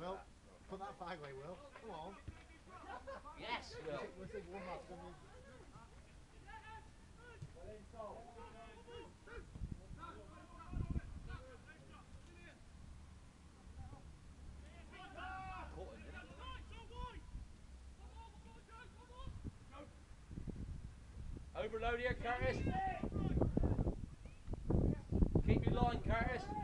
Well, put that fag away, Will. Come on. Yes, Will. We'll take one match, then we... Caught him, didn't he? Overload here, Curtis. Line, Curtis.